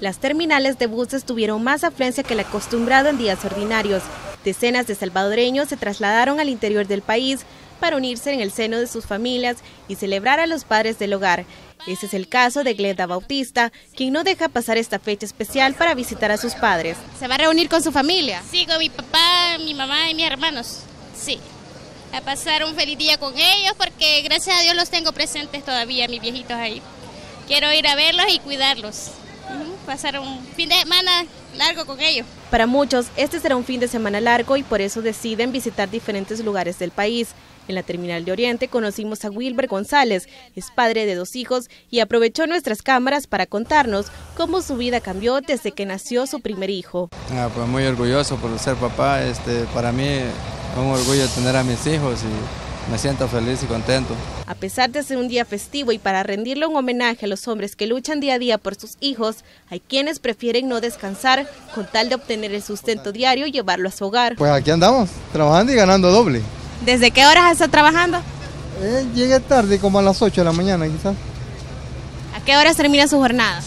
las terminales de buses tuvieron más afluencia que la acostumbrado en días ordinarios. Decenas de salvadoreños se trasladaron al interior del país para unirse en el seno de sus familias y celebrar a los padres del hogar. Ese es el caso de Glenda Bautista, quien no deja pasar esta fecha especial para visitar a sus padres. ¿Se va a reunir con su familia? Sí, con mi papá, mi mamá y mis hermanos. Sí. A pasar un feliz día con ellos porque gracias a Dios los tengo presentes todavía, mis viejitos ahí. Quiero ir a verlos y cuidarlos pasar un fin de semana largo con ellos. Para muchos, este será un fin de semana largo y por eso deciden visitar diferentes lugares del país. En la Terminal de Oriente conocimos a Wilber González, es padre de dos hijos y aprovechó nuestras cámaras para contarnos cómo su vida cambió desde que nació su primer hijo. Ah, pues muy orgulloso por ser papá, este, para mí es un orgullo tener a mis hijos y me siento feliz y contento. A pesar de ser un día festivo y para rendirle un homenaje a los hombres que luchan día a día por sus hijos, hay quienes prefieren no descansar con tal de obtener el sustento diario y llevarlo a su hogar. Pues aquí andamos, trabajando y ganando doble. ¿Desde qué horas está trabajando? Eh, llegué tarde, como a las 8 de la mañana quizás. ¿A qué horas termina su jornada?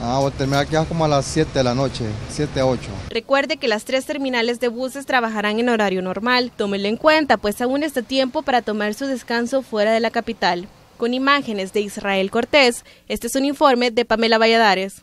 Ah, voy a terminar aquí como a las 7 de la noche, 7 a 8. Recuerde que las tres terminales de buses trabajarán en horario normal. Tómelo en cuenta, pues aún está tiempo para tomar su descanso fuera de la capital. Con imágenes de Israel Cortés, este es un informe de Pamela Valladares.